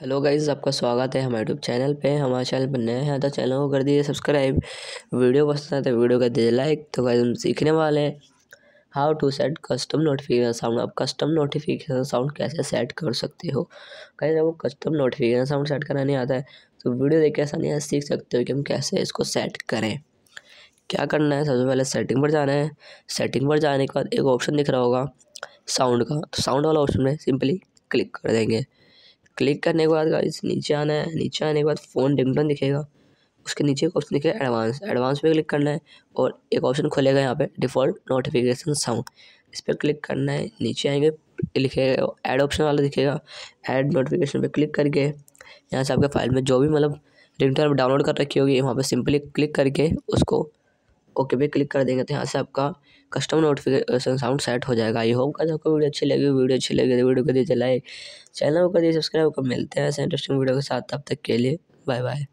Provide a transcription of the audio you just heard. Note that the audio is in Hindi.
हेलो गाइज़ आपका स्वागत है हमारे यूट्यूब चैनल पे। हमारे चैनल पर नए हैं तो चैनल को कर दीजिए सब्सक्राइब। वीडियो पसंद है तो वीडियो कर दीजिए लाइक। तो गाइज़ हम सीखने वाले हैं how to set custom notification sound आप कस्टम नोटिफिकेशन साउंड कैसे सेट कर सकते हो? गाइज़ आपको कस्टम नोटिफिकेशन साउंड सेट करना नहीं आता है तो वीडियो देख के आसानी से सीख सकते हो कि हम कैसे इसको सेट करें। क्या करना है? सबसे पहले सेटिंग पर जाना है। सेटिंग पर जाने के बाद एक ऑप्शन दिख रहा होगा साउंड का। तो साउंड वाला ऑप्शन में सिंपली क्लिक कर देंगे। क्लिक करने के बाद गाइस नीचे आना है, नीचे आने के बाद फ़ोन रिंगटोन दिखेगा। उसके नीचे एक ऑप्शन दिखेगा एडवांस एडवांस पे क्लिक करना है और एक ऑप्शन खुलेगा यहाँ पे डिफ़ॉल्ट नोटिफिकेशन साउंड इस पर क्लिक करना है, नीचे आएँगे लिखेगा ऐड ऑप्शन वाला दिखेगा। ऐड नोटिफिकेशन पे क्लिक करके यहाँ से आपके फ़ाइल में जो भी मतलब रिंगटोन डाउनलोड कर रखी होगी वहाँ पर सिंपली क्लिक करके उसको ओके, पे क्लिक कर देंगे तो यहाँ से आपका कस्टम नोटिफिकेशन साउंड सेट हो जाएगा। आई होप का आपको वीडियो अच्छी लगी वीडियो अच्छी लगी तो वीडियो को दीजिए लाइक चैनल को दीजिए सब्सक्राइब को। मिलते हैं ऐसे इंटरेस्टिंग वीडियो के साथ। तब तक के लिए बाय बाय